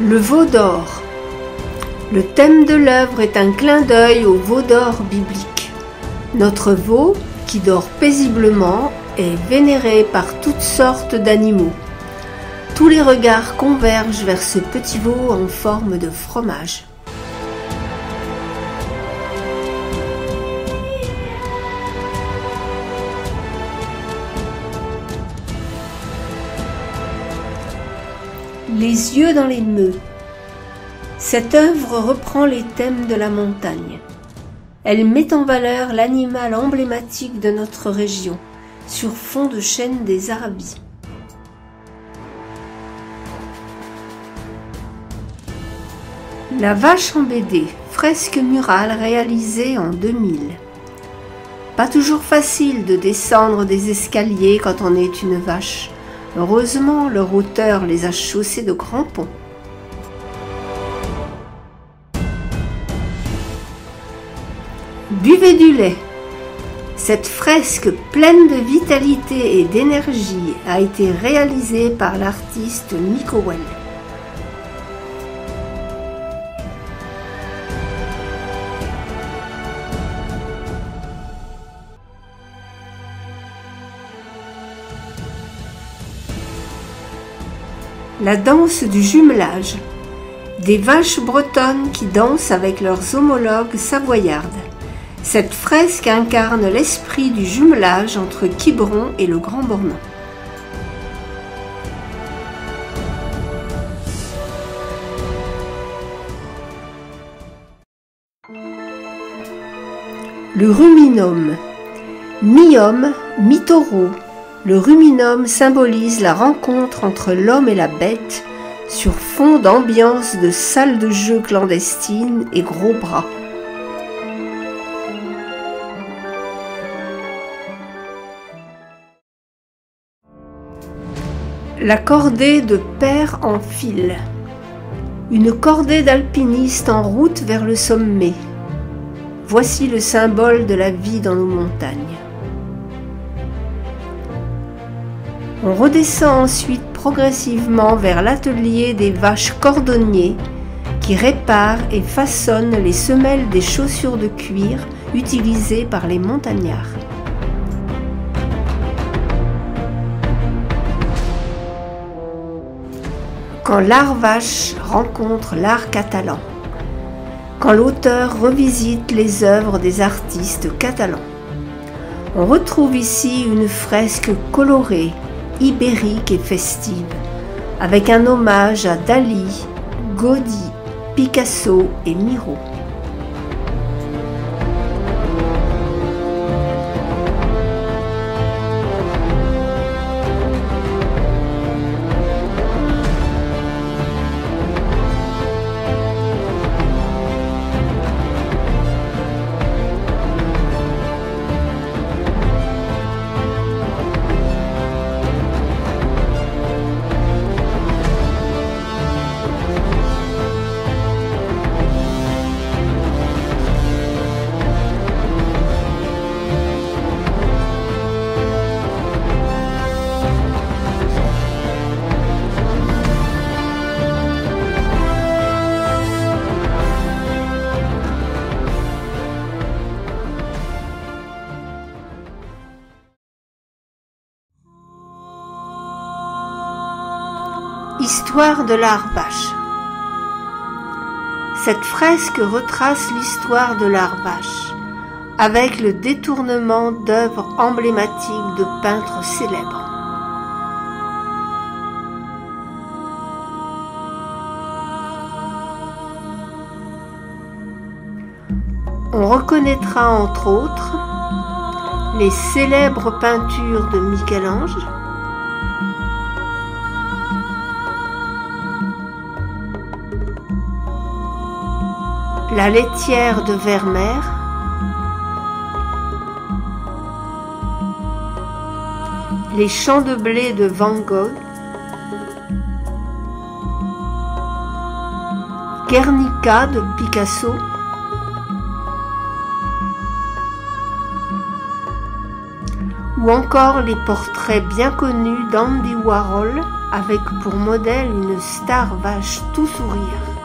Le veau d'or. Le thème de l'œuvre est un clin d'œil au veau d'or biblique. Notre veau, qui dort paisiblement, est vénéré par toutes sortes d'animaux. Tous les regards convergent vers ce petit veau en forme de fromage. Les yeux dans les nœuds. Cette œuvre reprend les thèmes de la montagne. Elle met en valeur l'animal emblématique de notre région, sur fond de chêne des Arabies. La vache en BD, fresque murale réalisée en 2000. Pas toujours facile de descendre des escaliers quand on est une vache. Heureusement, leur auteur les a chaussés de crampons. Buvez du lait. Cette fresque pleine de vitalité et d'énergie a été réalisée par l'artiste Miko Well. La danse du jumelage. Des vaches bretonnes qui dansent avec leurs homologues savoyardes. Cette fresque incarne l'esprit du jumelage entre Quiberon et le Grand Bornand. Le ruminum. Mi-homme, mi-taureau, le ruminum symbolise la rencontre entre l'homme et la bête sur fond d'ambiance de salle de jeu clandestine et gros bras. La cordée de père en fil. Une cordée d'alpinistes en route vers le sommet. Voici le symbole de la vie dans nos montagnes. On redescend ensuite progressivement vers l'atelier des vaches cordonniers qui réparent et façonnent les semelles des chaussures de cuir utilisées par les montagnards. Quand l'art vache rencontre l'art catalan. Quand l'auteur revisite les œuvres des artistes catalans. On retrouve ici une fresque colorée ibérique et festive, avec un hommage à Dali, Gaudi, Picasso et Miro. Histoire de l'art vache. Cette fresque retrace l'histoire de l'art vache, avec le détournement d'œuvres emblématiques de peintres célèbres. On reconnaîtra entre autres les célèbres peintures de Michel-Ange, La laitière de Vermeer, Les champs de blé de Van Gogh, Guernica de Picasso, ou encore les portraits bien connus d'Andy Warhol avec pour modèle une star vache tout sourire.